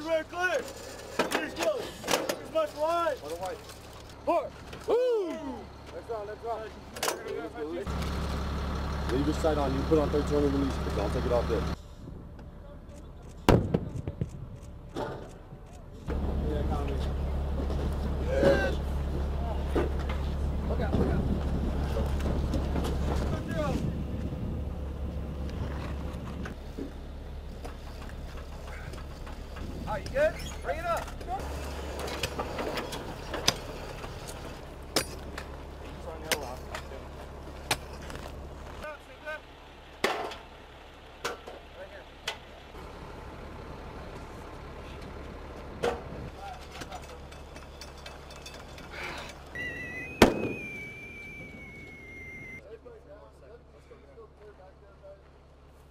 Very clear. Here's Gilly. Here's much wide. What a white. Four. Let's go, let's go. Leave your sight on. You put on 13 and release it. I'll take it off there. Are you good? Bring it up.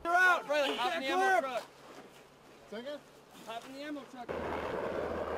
You're out, Riley. Hop in the truck. Second? Hop in the ammo truck.